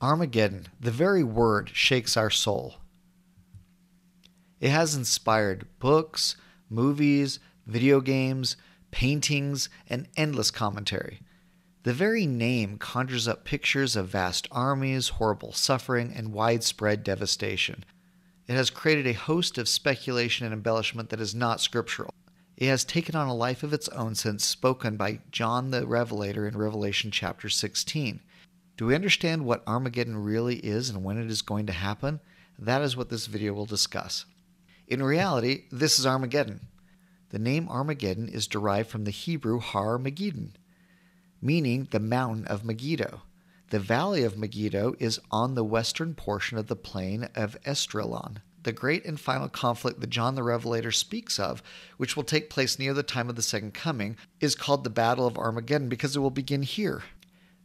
Armageddon, the very word, shakes our soul. It has inspired books, movies, video games, paintings, and endless commentary. The very name conjures up pictures of vast armies, horrible suffering, and widespread devastation. It has created a host of speculation and embellishment that is not scriptural. It has taken on a life of its own since spoken by John the Revelator in Revelation chapter 16. Do we understand what Armageddon really is and when it is going to happen? That is what this video will discuss. In reality, this is Armageddon. The name Armageddon is derived from the Hebrew Har Megiddon, meaning the mountain of Megiddo. The valley of Megiddo is on the western portion of the plain of Esdraelon. The great and final conflict that John the Revelator speaks of, which will take place near the time of the Second Coming, is called the Battle of Armageddon because it will begin here.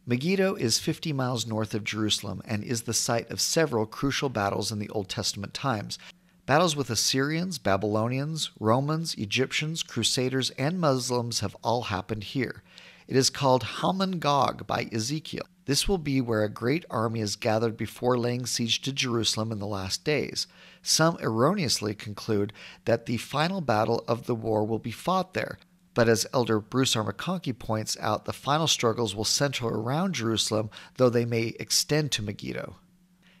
Megiddo is 50 miles north of Jerusalem and is the site of several crucial battles in the Old Testament times. Battles with Assyrians, Babylonians, Romans, Egyptians, Crusaders, and Muslims have all happened here. It is called Hamon Gog by Ezekiel. This will be where a great army is gathered before laying siege to Jerusalem in the last days. Some erroneously conclude that the final battle of the war will be fought there, but as Elder Bruce R. McConkie points out, the final struggles will center around Jerusalem, though they may extend to Megiddo.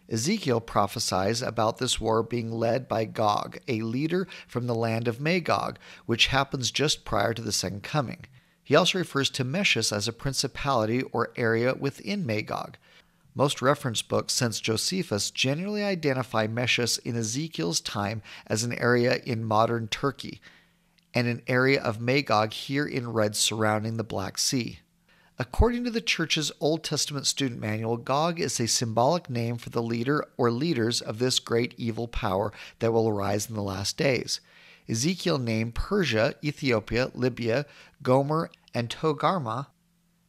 Ezekiel prophesies about this war being led by Gog, a leader from the land of Magog, which happens just prior to the second coming. He also refers to Meshech as a principality or area within Magog. Most reference books since Josephus generally identify Meshech in Ezekiel's time as an area in modern Turkey and an area of Magog here in red surrounding the Black Sea. According to the Church's Old Testament student manual, Gog is a symbolic name for the leader or leaders of this great evil power that will arise in the last days. Ezekiel named Persia, Ethiopia, Libya, Gomer, and Togarma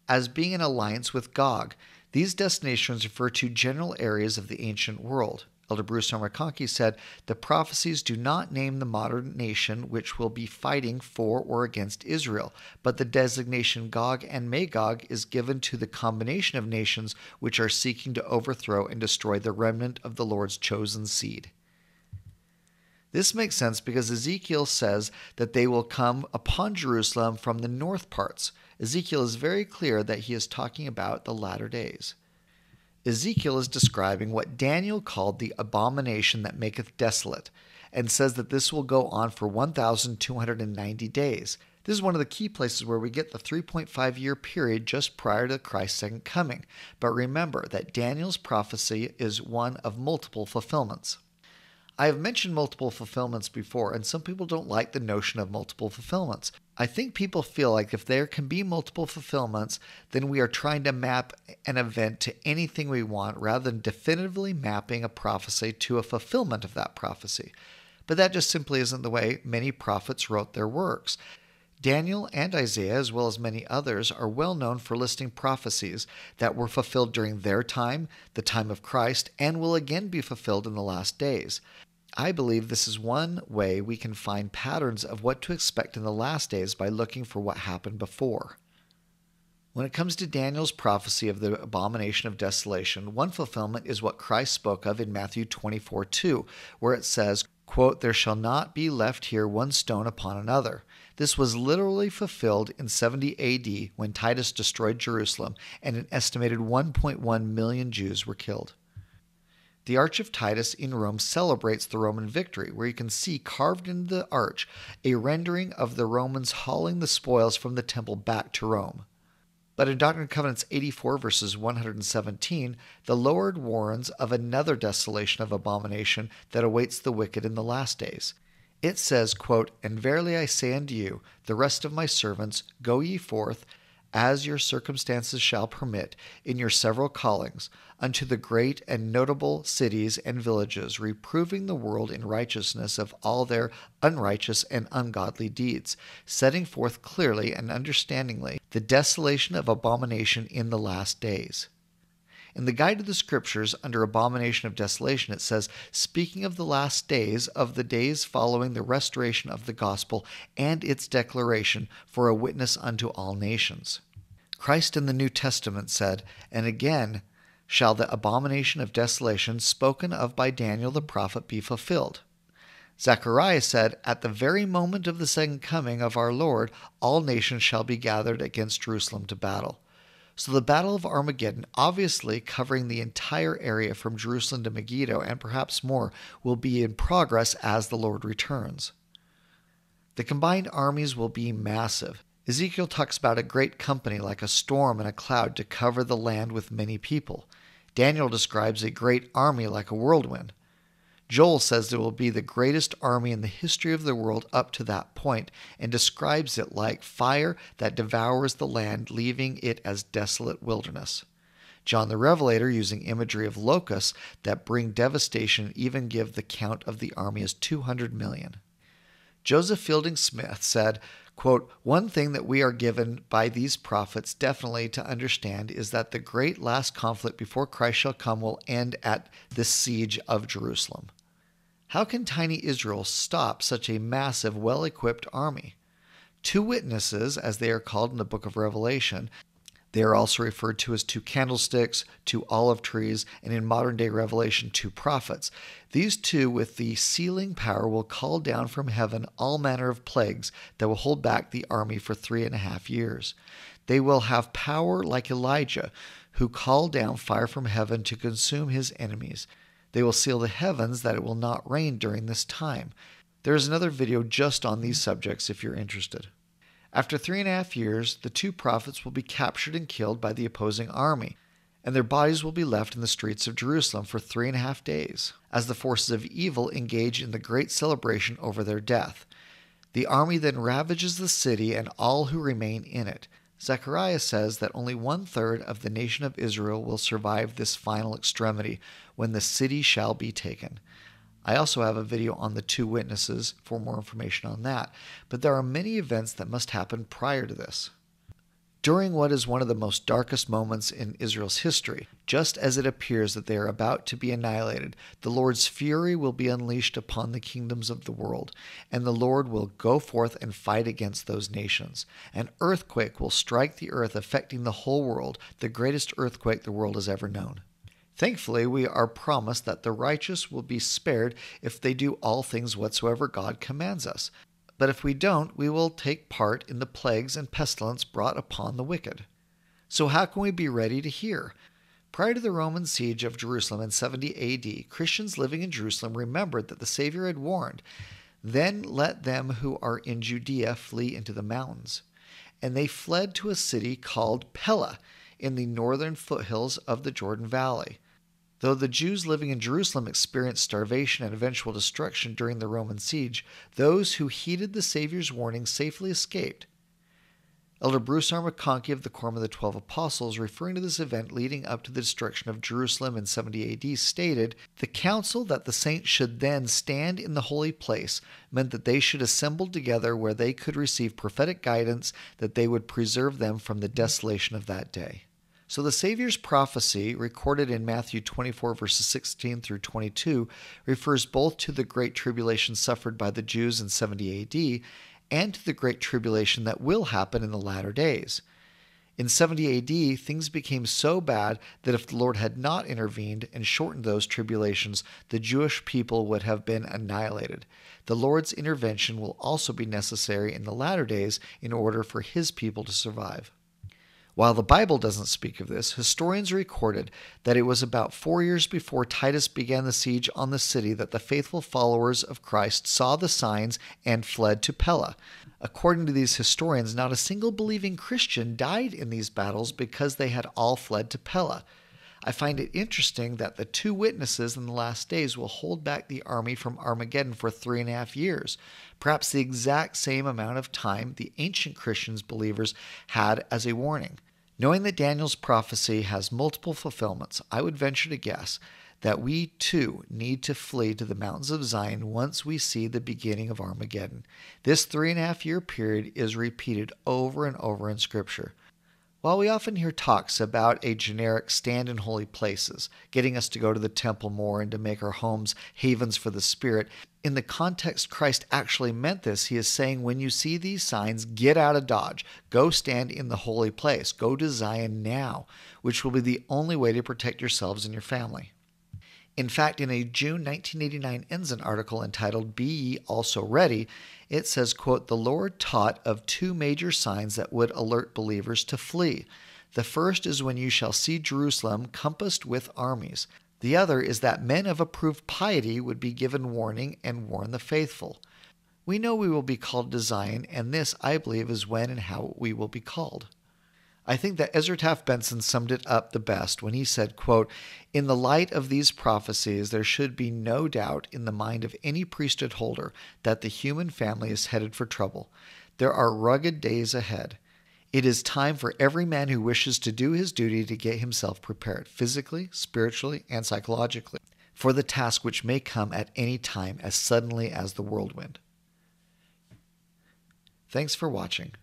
as being in alliance with Gog. These destinations refer to general areas of the ancient world. Elder Bruce. McConkie said, The prophecies do not name the modern nation which will be fighting for or against Israel, but the designation Gog and Magog is given to the combination of nations which are seeking to overthrow and destroy the remnant of the Lord's chosen seed. This makes sense because Ezekiel says that they will come upon Jerusalem from the north parts. Ezekiel is very clear that he is talking about the latter days. Ezekiel is describing what Daniel called the abomination that maketh desolate, and says that this will go on for 1,290 days. This is one of the key places where we get the 3.5 year period just prior to Christ's second coming. But remember that Daniel's prophecy is one of multiple fulfillments. I have mentioned multiple fulfillments before, and some people don't like the notion of multiple fulfillments. I think people feel like if there can be multiple fulfillments, then we are trying to map an event to anything we want rather than definitively mapping a prophecy to a fulfillment of that prophecy. But that just simply isn't the way many prophets wrote their works. Daniel and Isaiah, as well as many others, are well known for listing prophecies that were fulfilled during their time, the time of Christ, and will again be fulfilled in the last days. I believe this is one way we can find patterns of what to expect in the last days by looking for what happened before. When it comes to Daniel's prophecy of the abomination of desolation, one fulfillment is what Christ spoke of in Matthew 24 2, where it says, quote, There shall not be left here one stone upon another. This was literally fulfilled in 70 AD when Titus destroyed Jerusalem and an estimated 1.1 million Jews were killed. The Arch of Titus in Rome celebrates the Roman victory, where you can see carved into the arch a rendering of the Romans hauling the spoils from the temple back to Rome. But in Doctrine and Covenants 84, verses 117, the Lord warns of another desolation of abomination that awaits the wicked in the last days. It says, quote, And verily I say unto you, the rest of my servants, go ye forth, as your circumstances shall permit, in your several callings, unto the great and notable cities and villages, reproving the world in righteousness of all their unrighteous and ungodly deeds, setting forth clearly and understandingly the desolation of abomination in the last days. In the Guide to the Scriptures, under Abomination of Desolation, it says, speaking of the last days, of the days following the restoration of the gospel and its declaration for a witness unto all nations. Christ in the New Testament said, And again, shall the abomination of desolation spoken of by Daniel the prophet be fulfilled. Zechariah said, At the very moment of the second coming of our Lord, all nations shall be gathered against Jerusalem to battle. So the Battle of Armageddon, obviously covering the entire area from Jerusalem to Megiddo and perhaps more, will be in progress as the Lord returns. The combined armies will be massive. Ezekiel talks about a great company like a storm and a cloud to cover the land with many people. Daniel describes a great army like a whirlwind. Joel says it will be the greatest army in the history of the world up to that point and describes it like fire that devours the land, leaving it as desolate wilderness. John the Revelator, using imagery of locusts that bring devastation, even give the count of the army as 200 million. Joseph Fielding Smith said, quote, One thing that we are given by these prophets definitely to understand is that the great last conflict before Christ shall come will end at the siege of Jerusalem. How can tiny Israel stop such a massive, well equipped army? Two witnesses, as they are called in the book of Revelation, they are also referred to as two candlesticks, two olive trees, and in modern day Revelation, two prophets. These two, with the sealing power, will call down from heaven all manner of plagues that will hold back the army for three and a half years. They will have power like Elijah, who called down fire from heaven to consume his enemies. They will seal the heavens that it will not rain during this time. There is another video just on these subjects if you're interested. After three and a half years, the two prophets will be captured and killed by the opposing army, and their bodies will be left in the streets of Jerusalem for three and a half days, as the forces of evil engage in the great celebration over their death. The army then ravages the city and all who remain in it. Zechariah says that only one third of the nation of Israel will survive this final extremity when the city shall be taken. I also have a video on the two witnesses for more information on that, but there are many events that must happen prior to this. During what is one of the most darkest moments in Israel's history, just as it appears that they are about to be annihilated, the Lord's fury will be unleashed upon the kingdoms of the world, and the Lord will go forth and fight against those nations. An earthquake will strike the earth, affecting the whole world, the greatest earthquake the world has ever known. Thankfully, we are promised that the righteous will be spared if they do all things whatsoever God commands us. But if we don't, we will take part in the plagues and pestilence brought upon the wicked. So, how can we be ready to hear? Prior to the Roman siege of Jerusalem in 70 AD, Christians living in Jerusalem remembered that the Savior had warned, Then let them who are in Judea flee into the mountains. And they fled to a city called Pella in the northern foothills of the Jordan Valley. Though the Jews living in Jerusalem experienced starvation and eventual destruction during the Roman siege, those who heeded the Savior's warning safely escaped. Elder Bruce R. McConkie of the Quorum of the Twelve Apostles, referring to this event leading up to the destruction of Jerusalem in 70 AD, stated The counsel that the saints should then stand in the holy place meant that they should assemble together where they could receive prophetic guidance that they would preserve them from the desolation of that day. So the Savior's prophecy, recorded in Matthew 24, verses 16 through 22, refers both to the great tribulation suffered by the Jews in 70 AD and to the great tribulation that will happen in the latter days. In 70 AD, things became so bad that if the Lord had not intervened and shortened those tribulations, the Jewish people would have been annihilated. The Lord's intervention will also be necessary in the latter days in order for his people to survive. While the Bible doesn't speak of this, historians recorded that it was about four years before Titus began the siege on the city that the faithful followers of Christ saw the signs and fled to Pella. According to these historians, not a single believing Christian died in these battles because they had all fled to Pella. I find it interesting that the two witnesses in the last days will hold back the army from Armageddon for three and a half years, perhaps the exact same amount of time the ancient Christians believers had as a warning. Knowing that Daniel's prophecy has multiple fulfillments, I would venture to guess that we too need to flee to the mountains of Zion once we see the beginning of Armageddon. This three and a half year period is repeated over and over in Scripture. While we often hear talks about a generic stand in holy places, getting us to go to the temple more and to make our homes havens for the Spirit, in the context Christ actually meant this, he is saying, when you see these signs, get out of Dodge. Go stand in the holy place. Go to Zion now, which will be the only way to protect yourselves and your family. In fact, in a June 1989 Ensign article entitled Be Ye Also Ready, it says, quote, The Lord taught of two major signs that would alert believers to flee. The first is when you shall see Jerusalem compassed with armies. The other is that men of approved piety would be given warning and warn the faithful. We know we will be called to Zion, and this, I believe, is when and how we will be called. I think that Ezra Taft Benson summed it up the best when he said, quote, In the light of these prophecies, there should be no doubt in the mind of any priesthood holder that the human family is headed for trouble. There are rugged days ahead. It is time for every man who wishes to do his duty to get himself prepared, physically, spiritually, and psychologically, for the task which may come at any time as suddenly as the whirlwind. Thanks for watching.